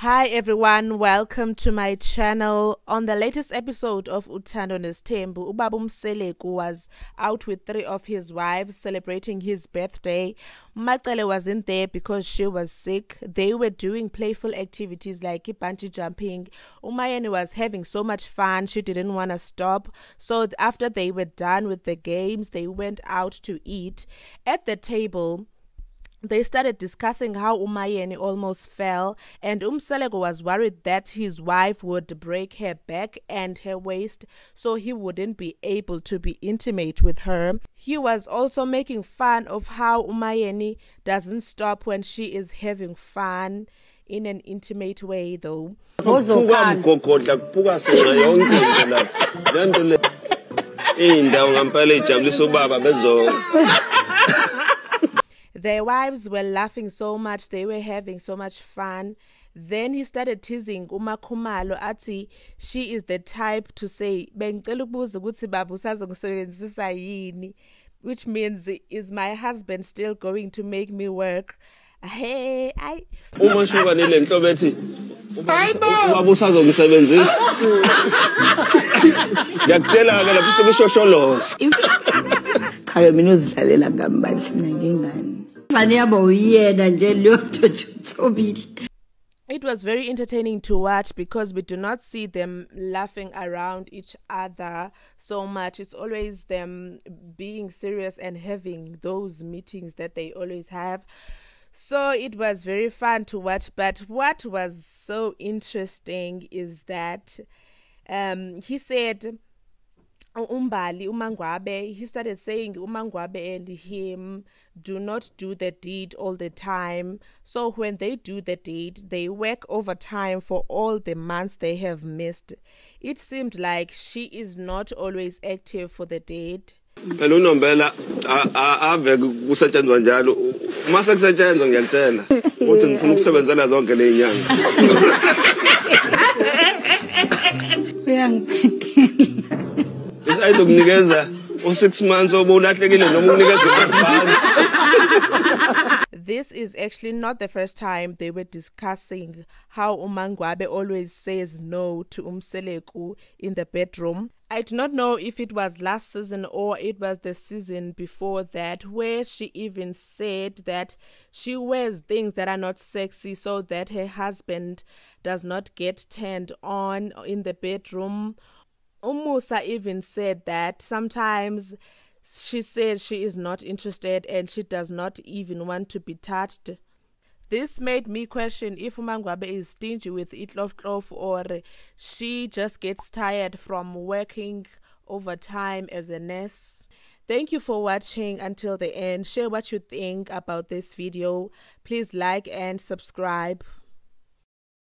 Hi everyone, welcome to my channel. On the latest episode of Uthando Nesthembu, Ubaba Mseleku was out with three of his wives celebrating his birthday. Macele wasn't there because she was sick. They were doing playful activities like bungee jumping. Umayeni was having so much fun, she didn't want to stop. So after they were done with the games, they went out to eat. At the table, they started discussing how Umayeni almost fell, and Umseleku was worried that his wife would break her back and her waist, so he wouldn't be able to be intimate with her. He was also making fun of how Umayeni doesn't stop when she is having fun in an intimate way, though. Their wives were laughing so much, they were having so much fun. Then he started teasing uMakhumalo athi she is the type to say bengicela ukubuza ukuthi baba usazongisebenzisa yini which means is my husband still going to make me work hey ay uma shuka nile nhlobo ethi ubaba usazongisebenzisa? Ngiyakutshela ke lapho sokushosholoza cha mina uzidlalela ngami bandla ngingani It was very entertaining to watch because we do not see them laughing around each other so much. It's always them being serious and having those meetings that they always have. So it was very fun to watch. But what was so interesting is that um, he said, umbali umangwabe he started saying umangwabe and him do not do the deed all the time. So when they do the deed they work overtime for all the months they have missed. It seemed like she is not always active for the deed. Phela unombela ave kusetshenzwa njalo. Uma sekusetshenzwa ngiyakutshela ukuthi ngifuna ukusebenzela zonke le nyanga uyangiphetela isayizokunikeza u-six months obulahlekile noma ukunikeza i-advance This is actually not the first time they were discussing how Umangwabe always says no to Umseleku in the bedroom. I do not know if it was last season or it was the season before that, where she even said that she wears things that are not sexy so that her husband does not get turned on in the bedroom. Umusa even said that sometimes she says she is not interested and she does not even want to be touched. This made me question if Umangwabe is stingy with Itlofklof or she just gets tired from working overtime as a nurse. Thank you for watching until the end. Share what you think about this video. Please like and subscribe.